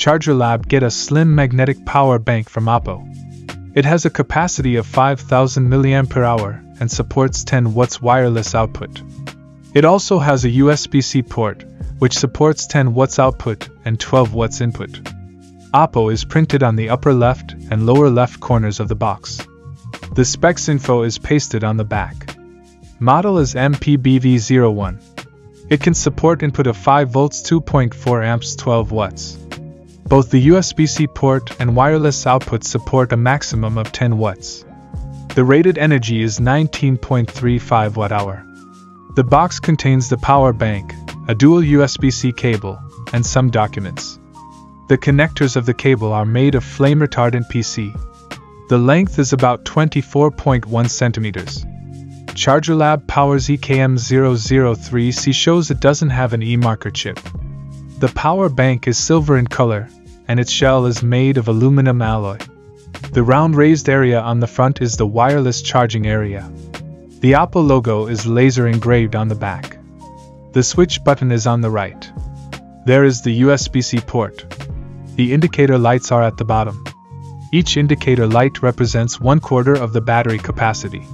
ChargerLAB get a slim magnetic power bank from Oppo. It has a capacity of 5000 mAh and supports 10 watts wireless output. It also has a USB-C port, which supports 10 watts output and 12 watts input. Oppo is printed on the upper left and lower left corners of the box. The specs info is pasted on the back. Model is MPBV01. It can support input of 5 volts 2.4 amps 12 watts. Both the USB-C port and wireless output support a maximum of 10 watts. The rated energy is 19.35 watt-hour. The box contains the power bank, a dual USB-C cable, and some documents. The connectors of the cable are made of flame retardant PC. The length is about 24.1 centimeters. Charger Lab POWER-Z KM003C shows it doesn't have an e-marker chip. The power bank is silver in color, and its shell is made of aluminum alloy. The round raised area on the front is the wireless charging area. The Oppo logo is laser engraved on the back. The switch button is on the right. There is the USB-C port. The indicator lights are at the bottom. Each indicator light represents one quarter of the battery capacity.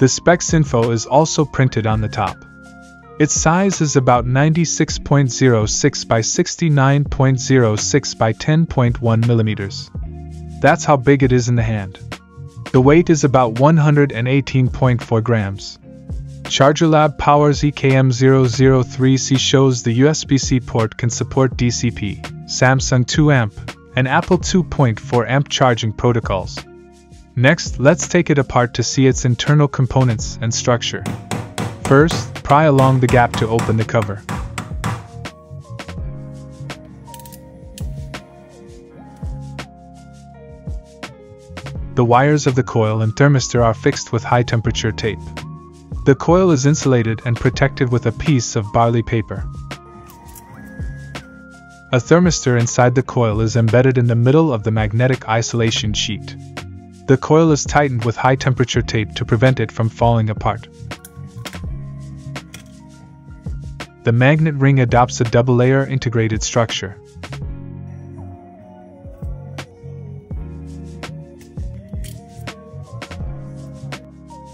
The specs info is also printed on the top. Its size is about 96.06 by 69.06 by 10.1 millimeters. That's how big it is in the hand. The weight is about 118.4 grams. Charger Lab POWER-Z KM003C shows the USB-C port can support DCP, Samsung 2A, and Apple 2.4A charging protocols. Next, let's take it apart to see its internal components and structure. First, pry along the gap to open the cover. The wires of the coil and thermistor are fixed with high temperature tape. The coil is insulated and protected with a piece of barley paper. A thermistor inside the coil is embedded in the middle of the magnetic isolation sheet. The coil is tightened with high temperature tape to prevent it from falling apart. The magnet ring adopts a double layer integrated structure.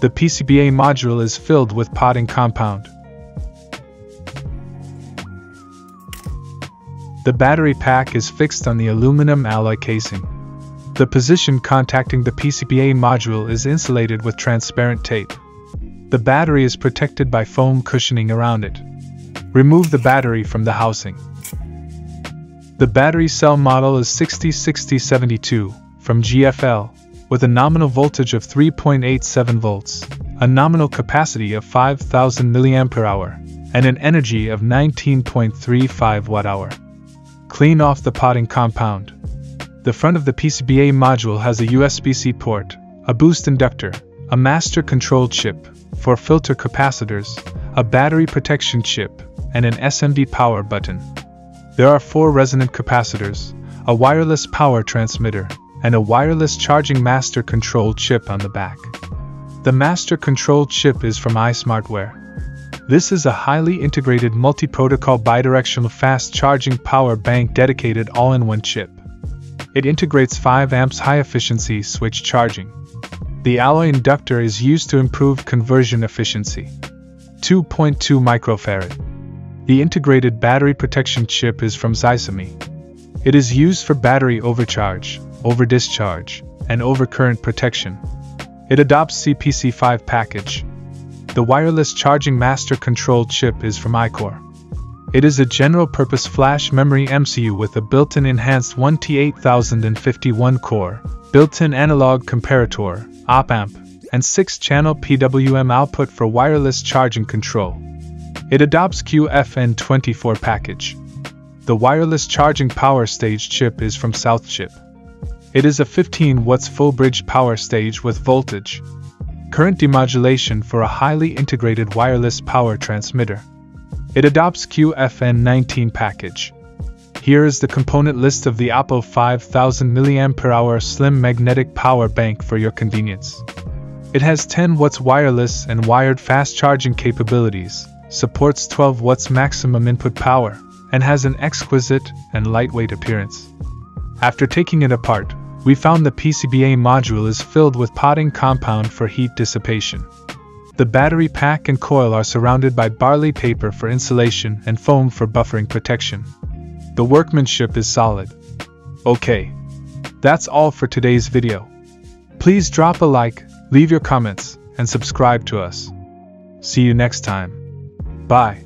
The PCBA module is filled with potting compound. The battery pack is fixed on the aluminum alloy casing. The position contacting the PCBA module is insulated with transparent tape. The battery is protected by foam cushioning around it. Remove the battery from the housing. The battery cell model is 606072 from GFL with a nominal voltage of 3.87 volts, a nominal capacity of 5000 mAh, and an energy of 19.35 watt-hour. Clean off the potting compound. The front of the PCBA module has a USB-C port, a boost inductor, a master control chip four filter capacitors, a battery protection chip, and an SMD power button. There are four resonant capacitors, a wireless power transmitter, and a wireless charging master control chip on the back. The master control chip is from iSmartWare. This is a highly integrated multi-protocol bidirectional fast charging power bank dedicated all-in-one chip. It integrates 5 amps high-efficiency switch charging. The alloy inductor is used to improve conversion efficiency. 2.2 microfarad. The integrated battery protection chip is from Xysemi. It is used for battery overcharge, over discharge, and overcurrent protection. It adopts CPC5 package. The wireless charging master control chip is from i-Core. It is a general purpose flash memory MCU with a built in enhanced 1T8051 core, built in analog comparator, op amp, and 6 channel PWM output for wireless charging control. It adopts QFN24 package. The wireless charging power stage chip is from SouthChip. It is a 15 watts full bridge power stage with voltage, current demodulation for a highly integrated wireless power transmitter. It adopts QFN19 package. Here is the component list of the Oppo 5000 mAh slim magnetic power bank for your convenience. It has 10 watts wireless and wired fast charging capabilities, supports 12 watts maximum input power, and has an exquisite and lightweight appearance. After taking it apart, we found the PCBA module is filled with potting compound for heat dissipation. The battery pack and coil are surrounded by barley paper for insulation and foam for buffering protection. The workmanship is solid. Okay. That's all for today's video. Please drop a like, leave your comments, and subscribe to us. See you next time. Bye.